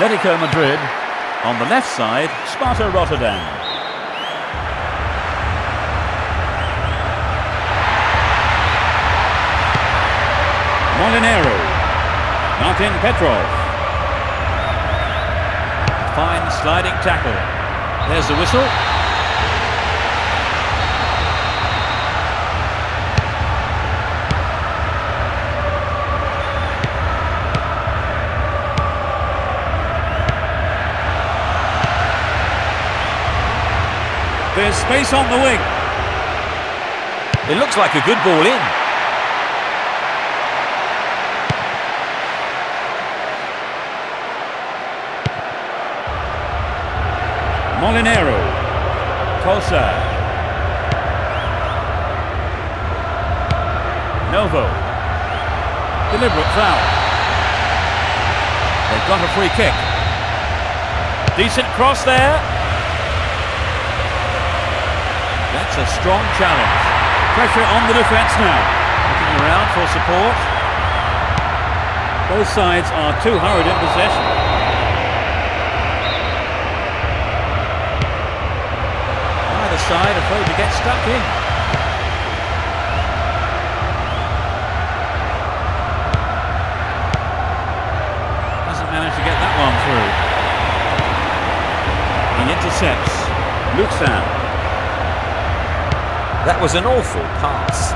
Atletico Madrid. On the left side, Sparta Rotterdam. Molinero. Martin Petrov. Fine sliding tackle. There's the whistle. There's space on the wing. It looks like a good ball in. Molinero. Kosa. Novo. Deliberate foul. They've got a free kick. Decent cross there. That's a strong challenge. Pressure on the defence now. Looking around for support. Both sides are too hurried in possession. Either side afraid to get stuck in. Hasn't to get that one through. He intercepts. Luxan. That was an awful pass.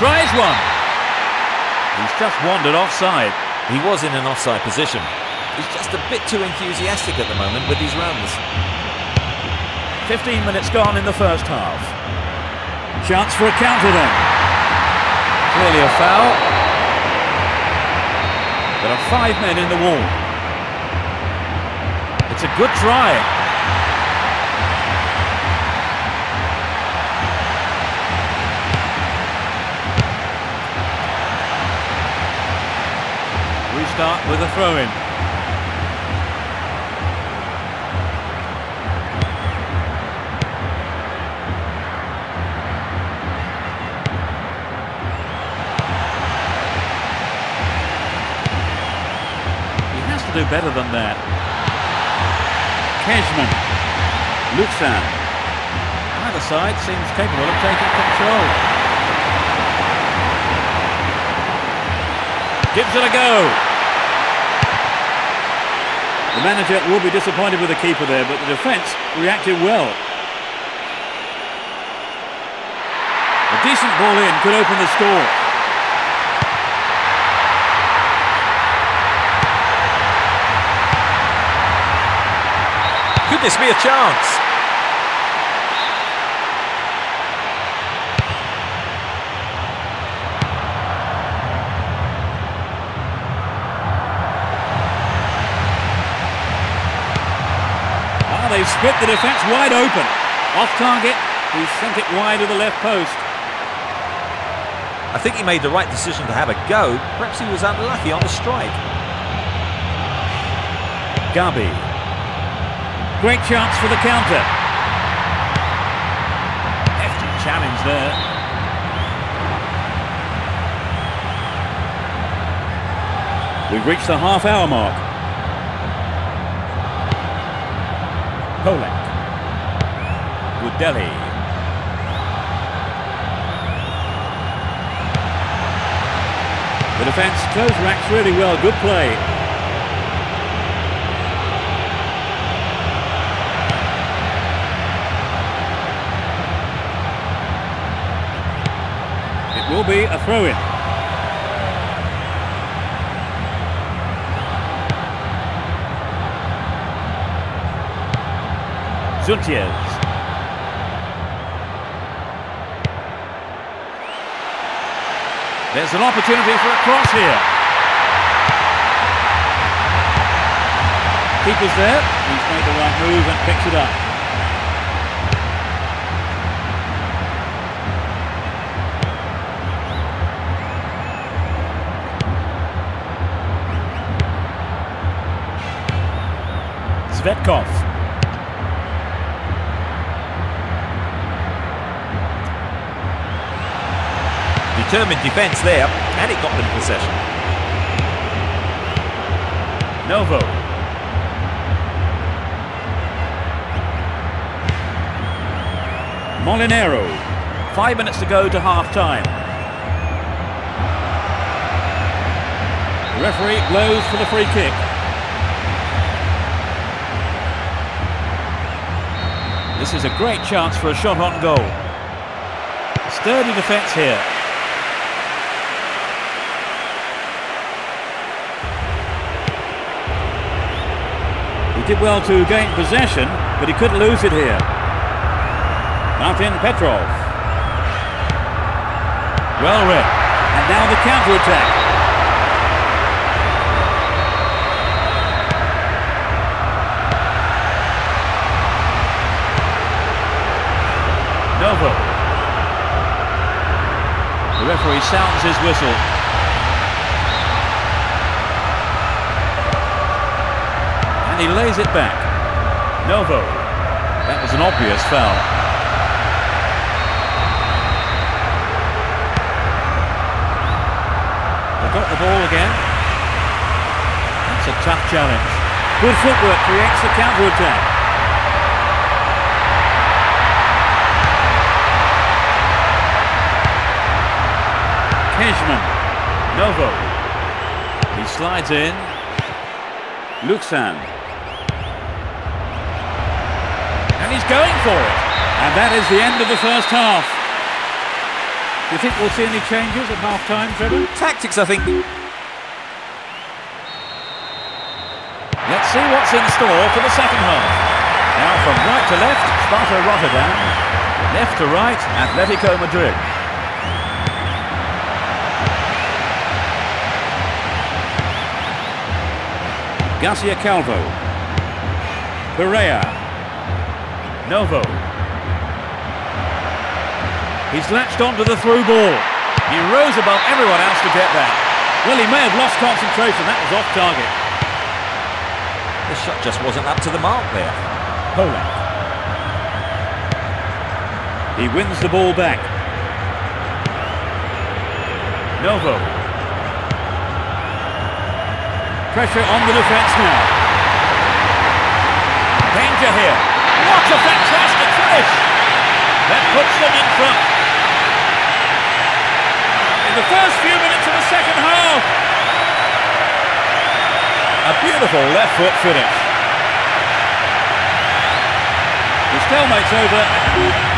Tries one. He's just wandered offside. He was in an offside position. He's just a bit too enthusiastic at the moment with these runs. 15 minutes gone in the first half. Chance for a counter then. Clearly a foul. There are five men in the wall. It's a good try. Restart with a throw-in. To do better than that. Kezman. Luxan. Either side seems capable of taking control. Gives it a go. The manager will be disappointed with the keeper there, but the defence reacted well. A decent ball in could open the score. Could this be a chance? Ah, they've split the defence wide open. Off target, he sent it wide of the left post. I think he made the right decision to have a go. Perhaps he was unlucky on the strike. Gabi. Great chance for the counter. Hefty challenge there. We've reached the half hour mark. Polak. Gudeli. The defence close racks really well. Good play. Will be a throw-in. Suntiez. There's an opportunity for a cross here. Keeper's there. He's made the right move and picks it up. Zvetkov. Determined defence there, and it got them possession. Novo. Molinero. Five minutes to go to half-time. The referee blows for the free kick. This is a great chance for a shot on goal. Sturdy defence here. He did well to gain possession, but he could lose it here. Martin Petrov. Well read. And now the counter-attack. Novo. The referee sounds his whistle. And he lays it back. Novo. That was an obvious foul. They've got the ball again. That's a tough challenge. Good footwork creates the counter-attack. Kezman. Novo. He slides in. Luxan. And he's going for it. And that is the end of the first half. Do you think we'll see any changes at half-time, Trevor? Tactics, I think. Let's see what's in store for the second half. Now from right to left, Sparta Rotterdam. Left to right, Atletico Madrid. Garcia Calvo. Perea. Novo. He's latched onto the through ball. He rose above everyone else to get that. Well, he may have lost concentration. That was off target. The shot just wasn't up to the mark there. Polak. He wins the ball back. Novo. Pressure on the defence now. Danger here. What a fantastic finish! That puts them in front. In the first few minutes of the second half. A beautiful left foot finish. The stalemate's over.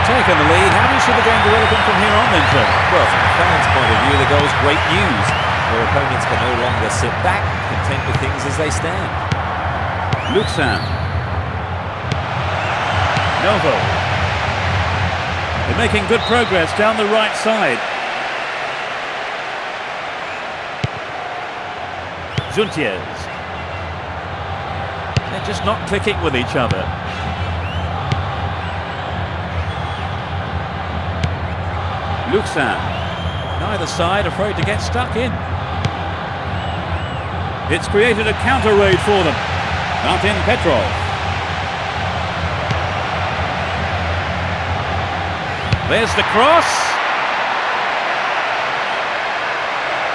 They've taken the lead. How do you see the game developing from here on then, Trevor? Well, from the fans' point of view, the goal's great news. Their opponents can no longer sit back, content with things as they stand. Luxan. Novo. They're making good progress down the right side. Juntiers. They're just not clicking with each other. Luxan. Neither side afraid to get stuck in. It's created a counter raid for them. Martin Petrov. There's the cross.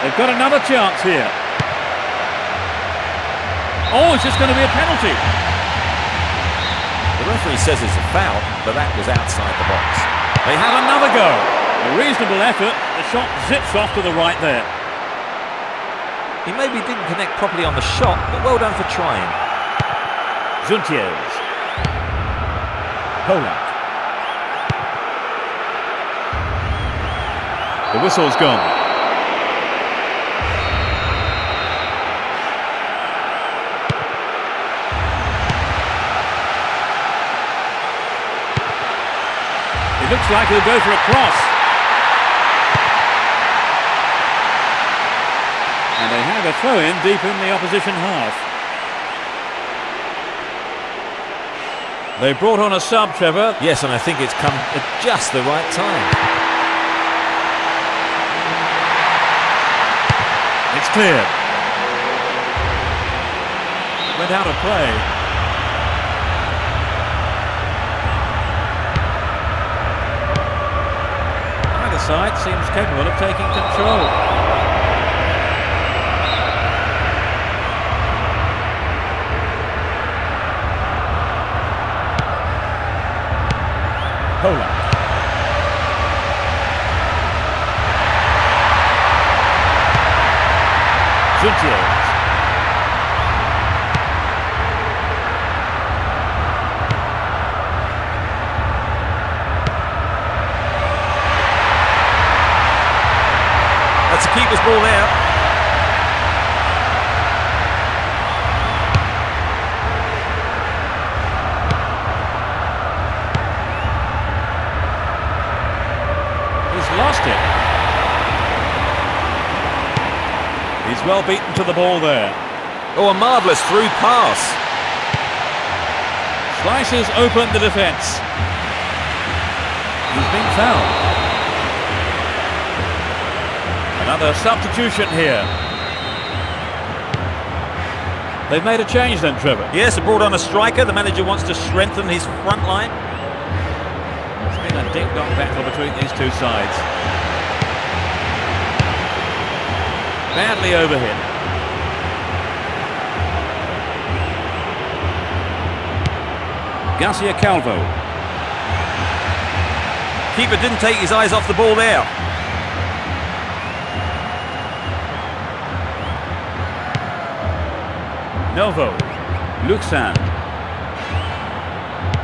They've got another chance here. Oh, it's just going to be a penalty. The referee says it's a foul, but that was outside the box. They have another go. A reasonable effort. The shot zips off to the right there. He maybe didn't connect properly on the shot, but well done for trying. Juntiers. Polak. The whistle's gone. It looks like he'll go for a cross. And they have a throw-in deep in the opposition half. They brought on a sub, Trevor. Yes, and I think it's come at just the right time. It's cleared. went out of play. Either side seems capable of taking control. Polak. Gutierrez. That's a keeper's ball there. Beaten to the ball there. Oh, a marvellous through pass. Slices open the defence. He's been fouled. Another substitution here. They've made a change then, Trevor. Yes, they brought on a striker. The manager wants to strengthen his front line It's been a ding-dong battle between these two sides. Badly overhit. Garcia Calvo. Keeper didn't take his eyes off the ball there. Novo. Luxan.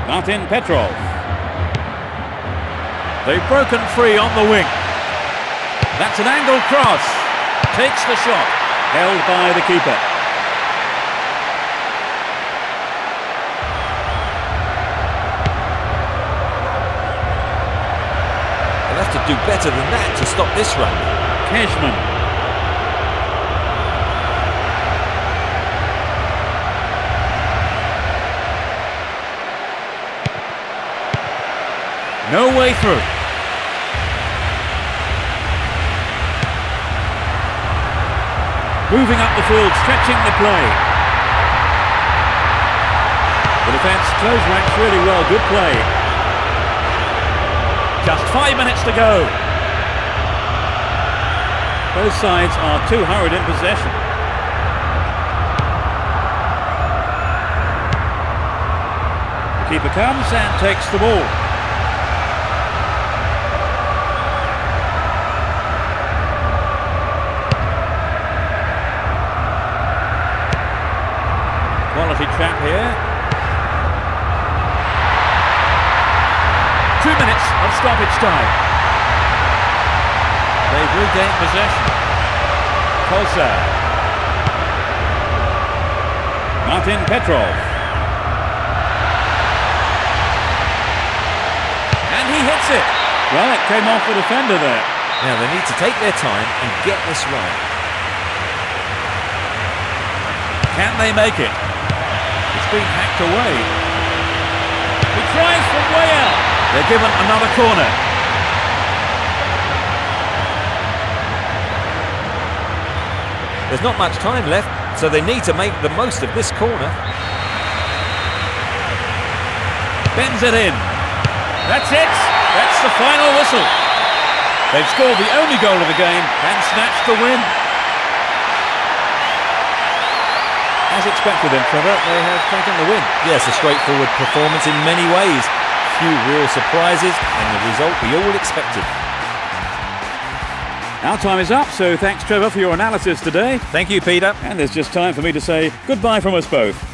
Martin Petrov. They've broken free on the wing. That's an angle cross. Takes the shot. Held by the keeper. They'll have to do better than that to stop this run. Kezman. No way through. Moving up the field, stretching the play. The defence close ranks really well. Good play. Just five minutes to go. Both sides are too hurried in possession. The keeper comes and takes the ball. Trap here. Two minutes of stoppage time. They've regained possession. Kosa. Martin Petrov. And he hits it. Well, it came off the defender there. Now they need to take their time and get this right. Can they make it? Been hacked away. He tries from way out. They're given another corner. There's not much time left, so they need to make the most of this corner. Bends it in. That's it. That's the final whistle. They've scored the only goal of the game and snatched the win. As expected then, Trevor, they have taken the win. Yes, a straightforward performance in many ways. Few real surprises and the result we all expected. Our time is up, so thanks Trevor for your analysis today. Thank you, Peter. And there's just time for me to say goodbye from us both.